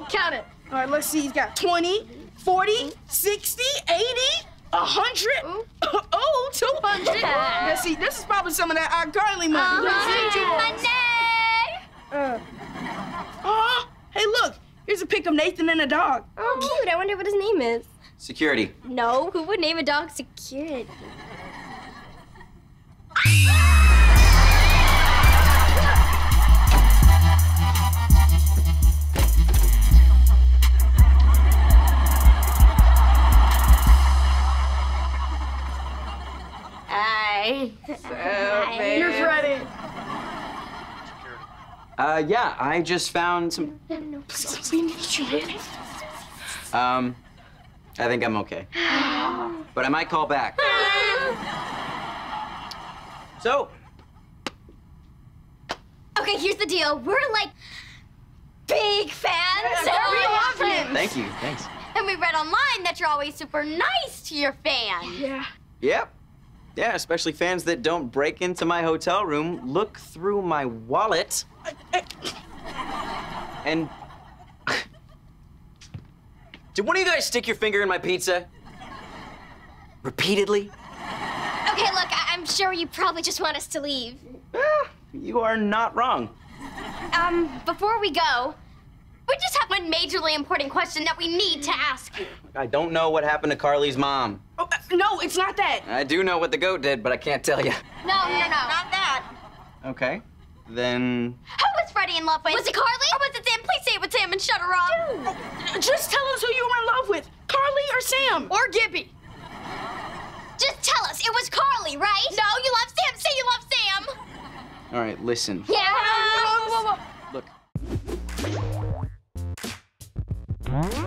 go. Count it. All right, let's see. He's got 20, 40, 60, 80, 100. Oh, 200. Let's see. This is probably some of that iCarly money. Let's see. Money! Uh, oh, hey, look. Here's a pic of Nathan and a dog. Oh, cute. I wonder what his name is. Security. No, who would name a dog Security? Hi. You're Freddie. Uh, yeah, I just found some. We need you. Um, I think I'm okay. But I might call back. So, Okay, here's the deal. We're like big fans. we love him. thank you. Thanks. And we read online that you're always super nice to your fans. Yeah. Yep. Yeah, especially fans that don't break into my hotel room, look through my wallet, and. Did one of you guys stick your finger in my pizza? Repeatedly? Okay, look, I- I'm sure you probably just want us to leave. Eh, you are not wrong. Um, before we go, we just have one majorly important question that we need to ask you. I don't know what happened to Carly's mom. Oh, uh, no, it's not that. I do know what the goat did, but I can't tell you. No, no, no. Not that. Okay. Then. Who was Freddie in love with? Was it Carly? Or was it Sam? Please say it was Sam and shut her up. Just tell us who you were in love with, Carly or Sam. Or Gibby. Just tell us. It was Carly, right? No, you love Sam. Say you love Sam. All right, listen. Yeah. Whoa, whoa, whoa. Look, Mm-hmm.